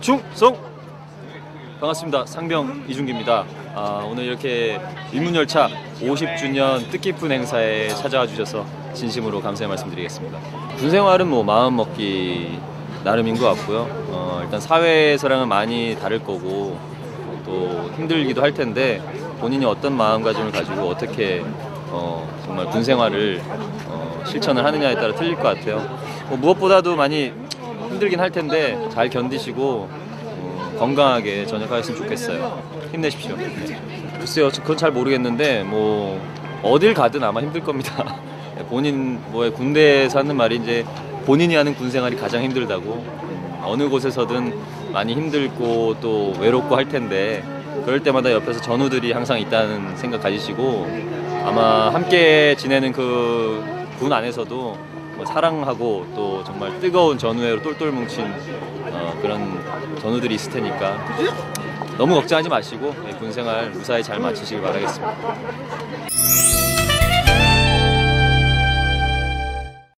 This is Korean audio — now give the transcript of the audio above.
충성! 반갑습니다. 상병 이준기입니다. 아, 오늘 이렇게 일문열차 50주년 뜻깊은 행사에 찾아와 주셔서 진심으로 감사의 말씀드리겠습니다. 군생활은 뭐 마음 먹기 나름인 것 같고요. 어, 일단 사회에서랑은 많이 다를 거고 또 힘들기도 할 텐데 본인이 어떤 마음가짐을 가지고 어떻게 어, 정말 군생활을 어, 실천을 하느냐에 따라 틀릴 것 같아요. 뭐 무엇보다도 많이 힘들긴 할 텐데 잘 견디시고 어, 건강하게 전역하셨으면 좋겠어요. 힘내십시오. 네. 글쎄요, 저 그건 잘 모르겠는데 뭐 어딜 가든 아마 힘들 겁니다. 본인 뭐에 군대에서 하는 말이 이제 본인이 하는 군 생활이 가장 힘들다고 어느 곳에서든 많이 힘들고 또 외롭고 할 텐데 그럴 때마다 옆에서 전우들이 항상 있다는 생각 가지시고 아마 함께 지내는 그 군 안에서도 뭐 사랑하고 또 정말 뜨거운 전우회로 똘똘 뭉친 어, 그런 전우들이 있을 테니까 너무 걱정하지 마시고 예, 군 생활 무사히 잘 마치시길 바라겠습니다.